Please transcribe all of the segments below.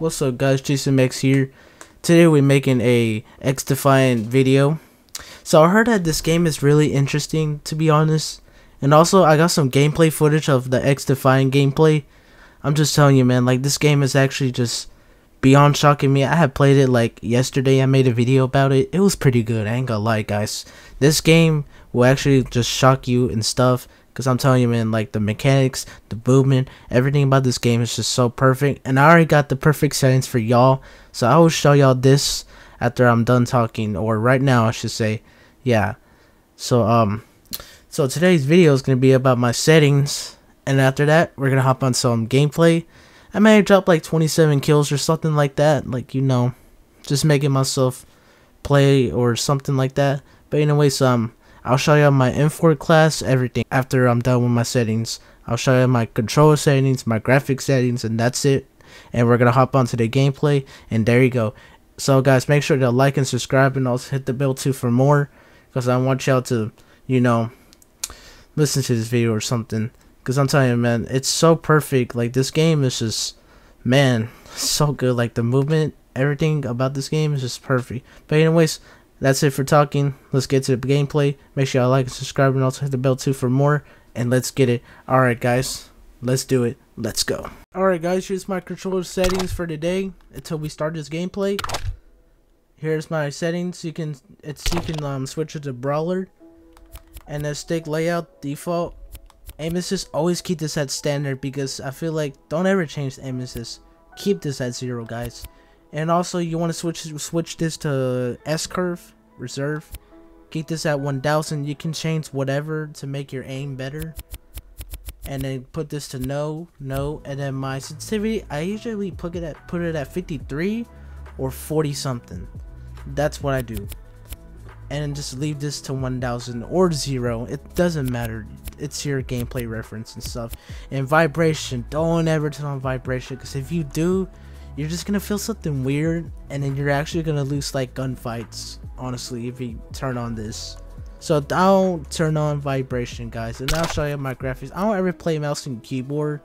What's up guys, Jason Max here. Today we're making a X-Defiant video. So I heard that this game is really interesting to be honest. And also I got some gameplay footage of the X-Defiant gameplay. I'm just telling you man, like this game is actually just beyond shocking me. I had played it like yesterday. I made a video about it. It was pretty good. I ain't gonna lie guys. This game will actually just shock you and stuff. Because I'm telling you, man, like the mechanics, the movement, everything about this game is just so perfect. And I already got the perfect settings for y'all. So I will show y'all this after I'm done talking. Or right now, I should say. Yeah. So, um, so today's video is going to be about my settings. And after that, we're going to hop on some gameplay. I may have dropped like 27 kills or something like that. Like, you know, just making myself play or something like that. But anyways, um, I'll show you my import class, everything after I'm done with my settings. I'll show you my controller settings, my graphic settings, and that's it. And we're to hop onto the gameplay, and there you go. So guys, make sure to like and subscribe, and also hit the bell too for more. Because I want y'all to, you know, listen to this video or something. Because I'm telling you, man, it's so perfect. Like, this game is just, man, so good. Like, the movement, everything about this game is just perfect. But anyways, that's it for talking. Let's get to the gameplay. Make sure y'all like and subscribe and also hit the bell too for more. And let's get it. Alright guys, let's do it. Let's go. Alright guys, here's my controller settings for today until we start this gameplay. Here's my settings. You can it's you can um switch it to brawler. And the stick layout default. Aim assist always keep this at standard because I feel like don't ever change aim assist. Keep this at zero guys. And also you want to switch switch this to S curve reserve. Keep this at 1000. You can change whatever to make your aim better. And then put this to no, no, and then my sensitivity I usually put it at put it at 53 or 40 something. That's what I do. And just leave this to 1000 or 0. It doesn't matter. It's your gameplay reference and stuff. And vibration, don't ever turn on vibration because if you do, you're just gonna feel something weird and then you're actually gonna lose like gunfights honestly if you turn on this. So don't turn on vibration guys and i'll show you my graphics. I don't ever play mouse and keyboard.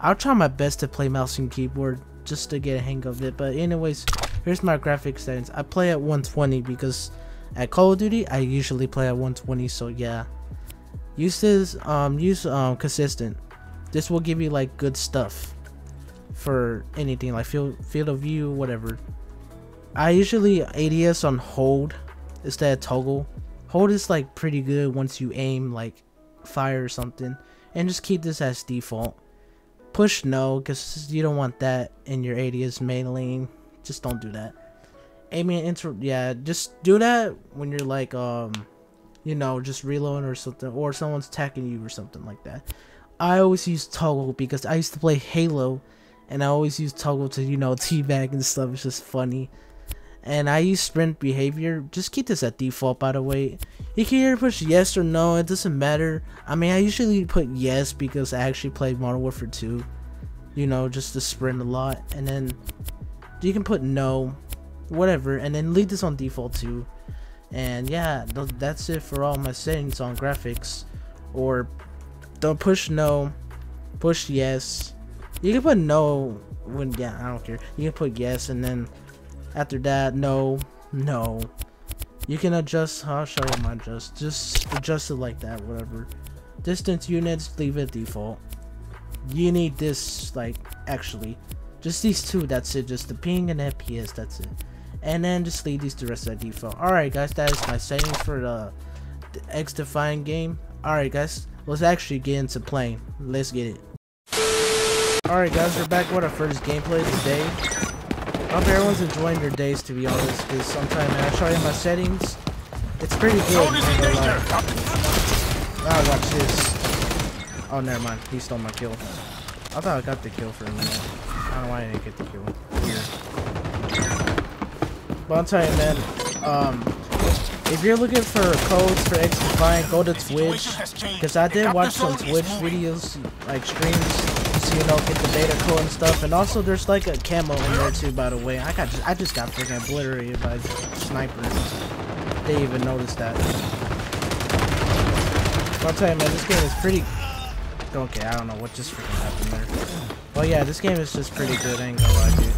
I'll try my best to play mouse and keyboard just to get a hang of it but anyways here's my graphics settings. I play at 120 because at call of duty i usually play at 120 so yeah. Use this um use um consistent. This will give you like good stuff for anything like field field of view whatever. I usually ADS on hold instead of toggle. Hold is like pretty good once you aim like fire or something and just keep this as default. Push no because you don't want that in your ADS main lane. Just don't do that. Aiming inter yeah just do that when you're like um you know just reloading or something or someone's attacking you or something like that. I always use toggle because I used to play Halo and I always use toggle to you know teabag and stuff. It's just funny. And I use sprint behavior. Just keep this at default, by the way. You can either push yes or no. It doesn't matter. I mean, I usually put yes because I actually played Modern Warfare 2. You know, just to sprint a lot. And then you can put no, whatever. And then leave this on default too. And yeah, that's it for all my settings on graphics. Or don't push no, push yes, you can put no when yeah, I don't care. You can put yes and then after that no, no. You can adjust show you my adjust. Just adjust it like that, whatever. Distance units, leave it default. You need this like actually. Just these two, that's it. Just the ping and the FPS, that's it. And then just leave these the rest the default. Alright guys, that is my settings for the, the X-Defiant game. Alright guys, let's actually get into playing. Let's get it. Alright guys, we're back with our first gameplay of the day. I hope everyone's enjoying their days to be honest, because sometimes I show you my settings. It's pretty good. Ah, watch this. Oh, never mind. He stole my kill. I thought I got the kill for a minute. I don't know why I didn't get the kill. But I'll tell you, man. Um, if you're looking for codes for X go to Twitch. Because I did watch some Twitch videos, like streams you know, get the beta code and stuff. And also, there's like a camo in there too, by the way. I got, I just got freaking obliterated by snipers. They even noticed that. I'll tell you, man, this game is pretty. Okay, I don't know what just freaking happened there. Well, yeah, this game is just pretty good. I ain't gonna lie, dude.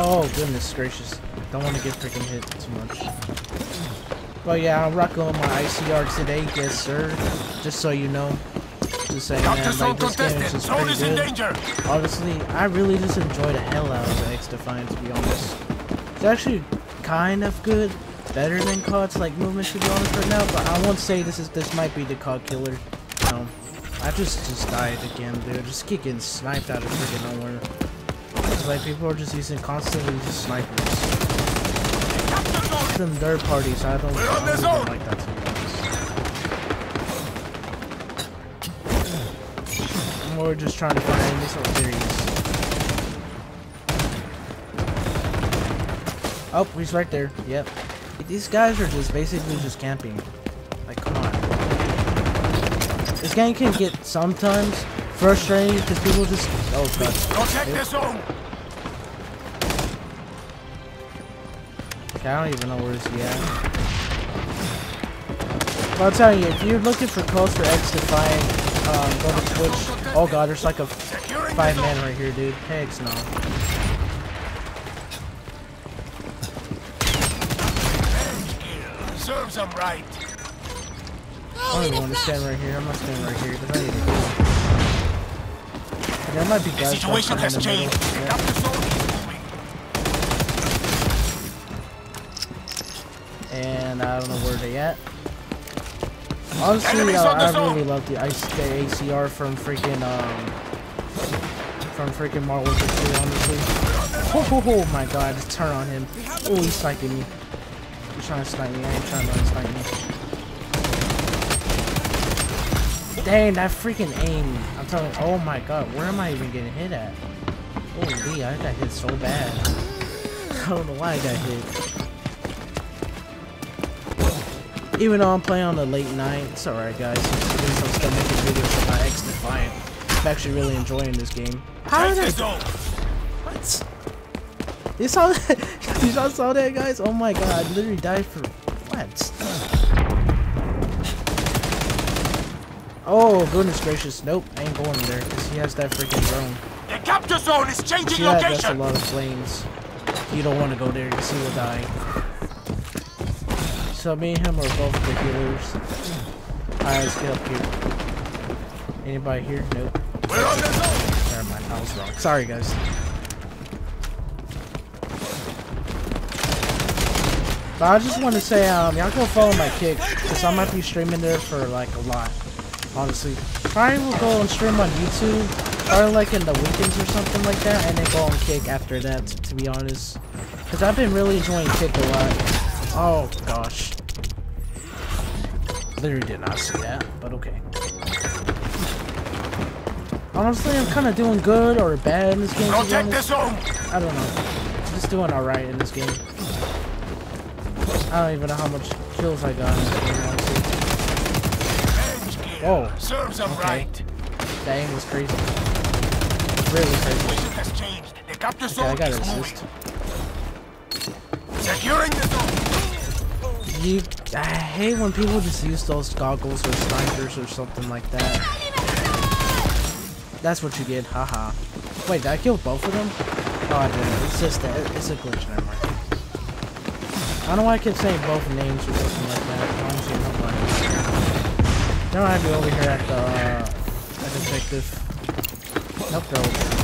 Oh goodness gracious! Don't want to get freaking hit too much. But yeah, I'm rocking my ICR today, yes sir. Just so you know. Just saying, man, like this game is just pretty good. Honestly, I really just enjoy the hell out of X Defiant, to be honest. It's actually kind of good, better than COD's like movement, to be honest, right now. But I won't say this is this might be the COD killer. No, I just just died again, dude. Just keep getting sniped out of freaking nowhere. It's like people are just using constantly just snipers. Them third parties, I don't, I don't like that to. More just trying to find or theories. Oh, he's right there. Yep. These guys are just basically just camping. Like, come on. This game can get sometimes frustrating because people just. Oh god. Protect this zone. Okay, I don't even know where is he at. Well, I'll tell you, if you're looking for codes for X Defiant, um, go to Twitch. Oh god, there's like a five man right here, dude. Hex no. Serves them right. I don't even want to stand right here. I'm not standing right here because I need to go. There might be The guys situation has the changed. Yeah. Pick up the zone. He's moving. and I don't know where they at. Honestly, uh, I really love the ice the ACR from freaking um from freaking Marvel 2. Honestly, oh, oh, oh my god, just turn on him. Oh, he's sniping me. He's trying to snipe me. I ain't trying to snipe me. Dang, that freaking aim. I'm telling oh my god, where am I even getting hit at? Holy, I got hit so bad. I don't know why I got hit. Even though I'm playing on the late night, it's alright guys. I'm still making videos about X Defiant. I'm actually really enjoying this game. How did I what? You saw that? you all saw that, guys? Oh my god, I literally died for what? Oh, goodness gracious. Nope, I ain't going there because he has that freaking drone. The capture zone is changing Yeah, that's a lot of flames. You don't want to go there because he will die. So me and him are both the healers. Alright, let's get up here. Anybody here? Nope. We're on the zone. Never mind, I was wrong. Sorry, guys. But I just want to say, um, y'all go follow my kick, because I might be streaming there for, like, a lot, honestly. Probably will go and stream on YouTube, or, like, in the weekends or something like that, and then go on kick after that, to be honest. Because I've been really enjoying kick a lot. Oh, gosh. Literally did not see that, but okay. Honestly, I'm kind of doing good or bad in this game. Protect the zone. I don't know. I'm just doing alright in this game. I don't even know how much kills I got in this game, honestly. Edge gear. Whoa. Serves them Okay. right. That aim was crazy. Really crazy. The Okay, I got moving. Securing the zone. You, I hate when people just use those goggles or snipers or something like that. That's what you get, haha. Wait, did I kill both of them? Oh, I didn't. It's just that. It's a glitch, never. I don't know why I kept saying both names or something like that. Now I have to over here at the, uh, at detective. Nope, they're over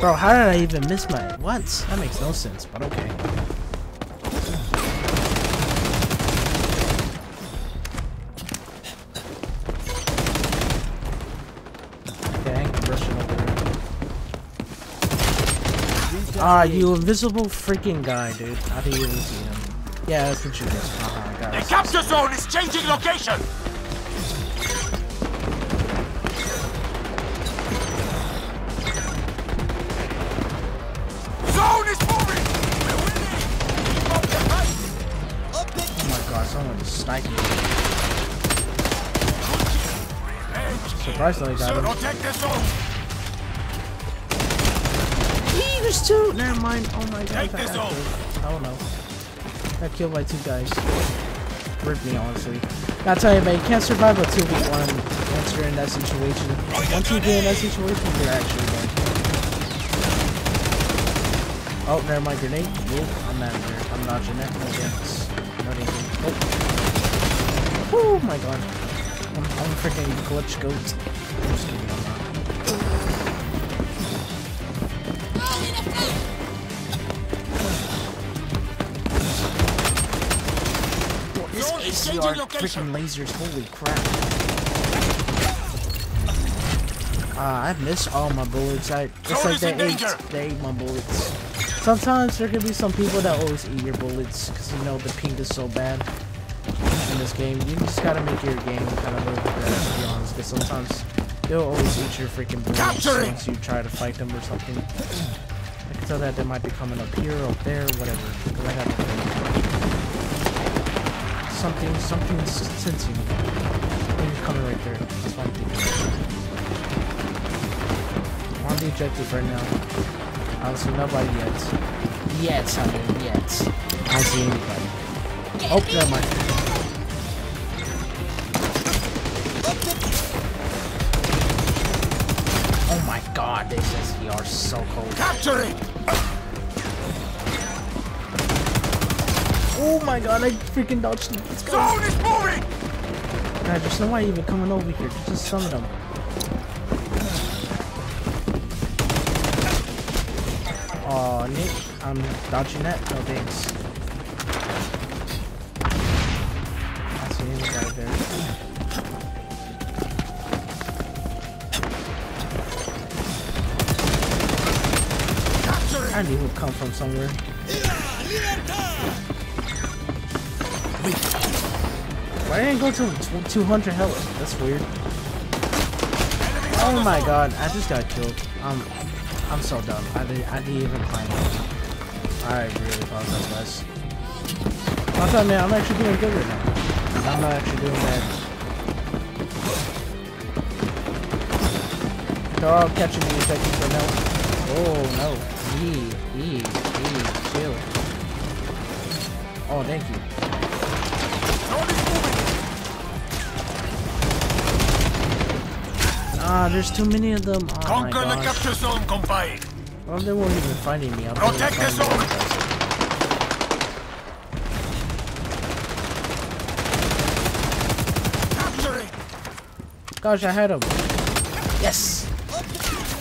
Bro, how did I even miss my... once? That makes no sense, but okay. Ah, you invisible freaking guy, dude. How do you even see him? Yeah, that's what you get. I got The capture zone is changing location. God, someone just sniped me. Surprisingly, got him. protect the zone. There's two! Never mind. Oh my god. Take I this got off. killed. Oh. Got killed by two guys. rip me, honestly. I tell you, man, you can't survive a 2v1 once you're in that situation. Once you get in that situation, you're actually dead. Oh, never mind, grenade. Nope, I'm out of here. I'm dodging that. No thanks. No thanks. Oh. Oh my god. I'm, I'm freaking glitch goat. I'm just kidding, I'm not. Whoa, This Zone is ACR changing location. freaking lasers, holy crap. Uh, I miss all my bullets. I, it's like they ate, they ate my bullets. Sometimes there can be some people that always eat your bullets because you know the ping is so bad in this game. You just gotta make your game kind of work better, to be honest. Because sometimes they'll always eat your freaking bullets once you try to fight them or something. I can tell that they might be coming up here, up there, whatever. Because I thing. Something, something's sensing. Maybe coming right there. That's what I'm thinking. I'm on the objective right now. I don't see nobody yet. Yet, I mean, yet. I don't see anybody. Oh, never mind. Oh my god, this SDR is so cold. Capture it! Oh my god, I freaking dodged him. Let's go. Zone is moving! God, there's nobody even coming over here. Just some of them. Oh, Nick, I'm dodging that. No thanks. I see anybody there. Capture it! I knew would come from somewhere. Why didn't go to 200 health? That's weird. Oh my god, I just got killed. I'm, I'm so dumb. I didn't, I didn't even climb up. I really apologize, guys. I thought, man, I'm actually doing good right now. I'm not actually doing bad. They're all catching me infected for no. Oh no. Yee, yee, yee, chill. Oh, thank you. Ah, there's too many of them. Oh Conquer the capture zone, compadre! Well, they weren't even finding me. I'll be able to Protect the zone. Capture it! Gosh, I had him. Yes.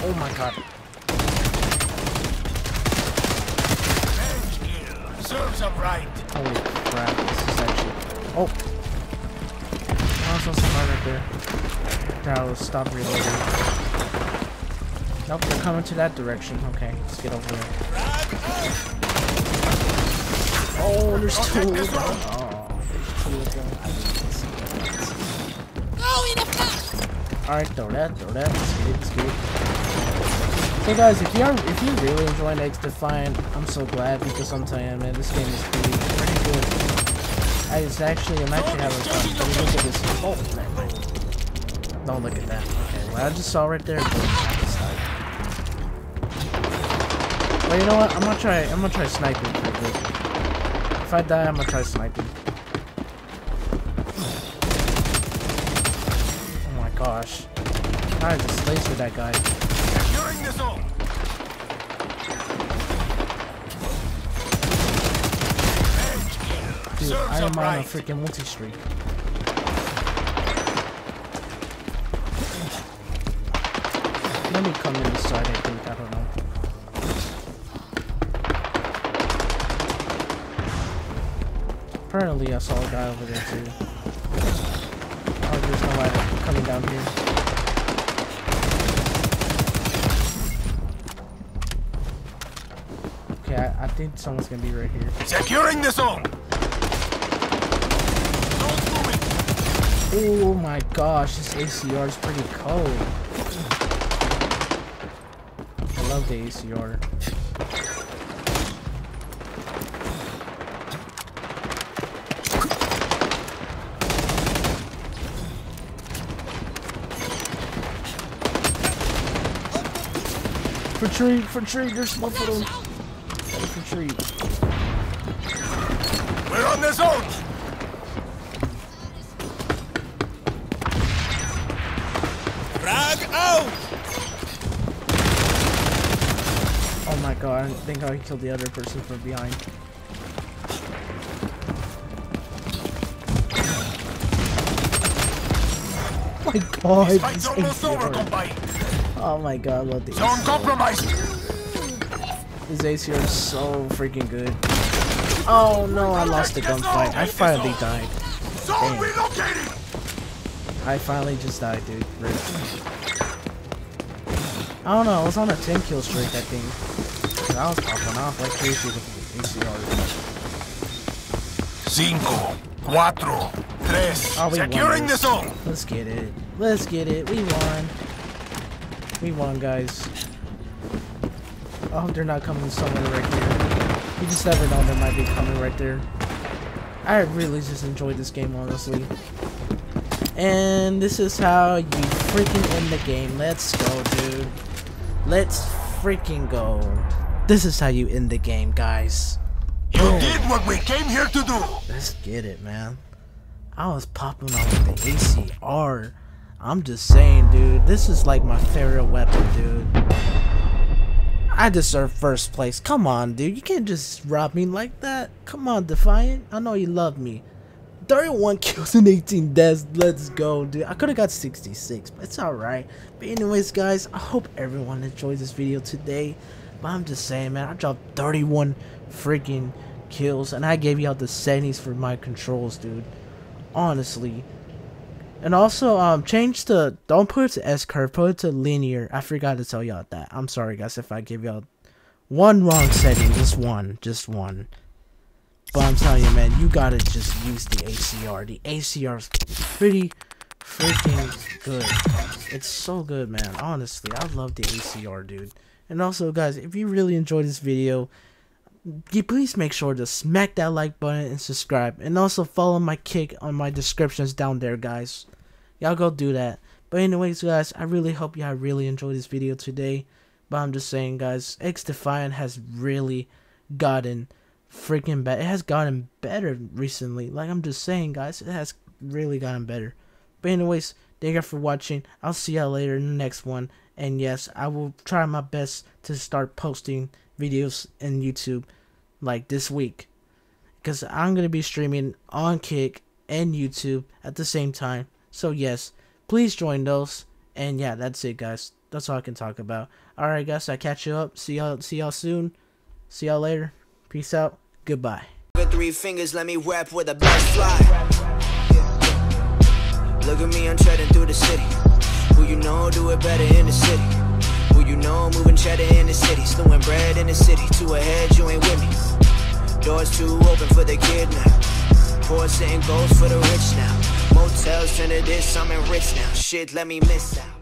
Oh my god. Serves them right. Holy crap. This is actually. Oh. Oh, so somebody right there. That'll stop reloading. Nope, they're coming to that direction. Okay, let's get over there. Oh, there's two of them. Oh, there's two of them. I didn't see that. Alright, throw that, throw that. Let's get it, let's get it. So guys, if you're if you really enjoying X Defiant, I'm so glad because I'm telling you, man, this game is pretty pretty good. I it's actually I'm actually having fun. Let me look at this. Oh man. Don't look at that. Okay, well I just saw right there. Well, you know what? I'm gonna try. I'm gonna try sniping for a bit. If I die, I'm gonna try sniping. Oh my gosh! I just laser that guy. Securing the zone. Dude, I am on a freaking multi streak. Let me come in this side. I think I don't know. Apparently, I saw a guy over there too. Oh, there's nobody coming down here. Okay, I, I think someone's gonna be right here. Securing the zone. Oh my gosh, this ACR is pretty cold the ACR. for treat you're smuffling. Retreat. We're on the zone! Frag out! Oh god, I think I killed the other person from behind. Oh my god, This fight's almost over. Oh my god, what the Zone ACR. compromised. This ACR is so freaking good. Oh no, I lost the gunfight. I finally died. Damn. I finally just died, dude. Rip. I don't know, I was on a 10 kill streak, I think. I was popping off like crazy with the ACR. Cinco, cuatro, tres. Oh, Securing the this. zone. Let's get it. Let's get it. We won. We won, guys. I hope they're not coming somewhere right here. You just never know, they might be coming right there. I really just enjoyed this game, honestly. And this is how you freaking end the game. Let's go, dude. Let's freaking go. This is how you end the game, guys. You Boom. did what we came here to do. Let's get it, man. I was popping off with the ACR. I'm just saying, dude. This is like my favorite weapon, dude. I deserve first place. Come on, dude. You can't just rob me like that. Come on, Defiant. I know you love me. 31 kills and 18 deaths. Let's go, dude. I could have got 66, but it's alright. But anyways, guys, I hope everyone enjoyed this video today. But I'm just saying, man, I dropped 31 freaking kills, and I gave you all the settings for my controls, dude. Honestly. And also, um, change the, don't put it to S curve, put it to linear. I forgot to tell y'all that. I'm sorry, guys, if I give y'all one wrong setting. Just one. Just one. But I'm telling you, man, you gotta just use the ACR. The ACR is pretty freaking good. It's so good, man. Honestly, I love the ACR, dude. And also, guys, if you really enjoyed this video, please make sure to smack that like button and subscribe. And also follow my kick on my descriptions down there, guys. Y'all go do that. But anyways, guys, I really hope y'all really enjoyed this video today. But I'm just saying, guys, X Defiant has really gotten freaking bad. It has gotten better recently. Like I'm just saying, guys, it has really gotten better. But anyways, thank you for watching. I'll see y'all later in the next one. And yes, I will try my best to start posting videos in YouTube like this week. Because I'm going to be streaming on Kick and YouTube at the same time. So yes, please join those. And yeah, that's it guys. That's all I can talk about. Alright guys, I catch you up. See y'all see y'all soon. See y'all later. Peace out. Goodbye. Three fingers, let me rap a best fly. Look at me, I'm treading through the city. Who you know do it better in the city? Who you know moving cheddar in the city? Bread in the city. You ain't with me. Doors too open for the kid now. Poor sitting goals for the rich now. Motels turn to this, I'm rich now. Shit, let me miss out.